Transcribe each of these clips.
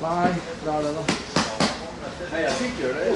Nei, det er det, da. Nei, jeg fikk gjøre det.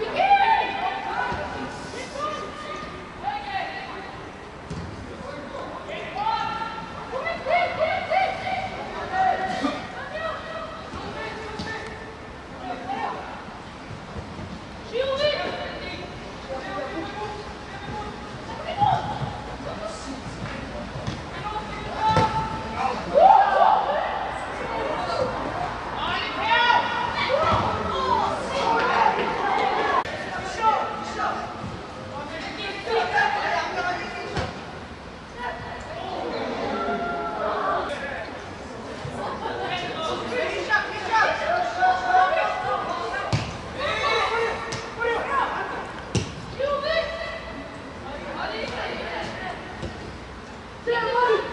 Yeah. Demônio!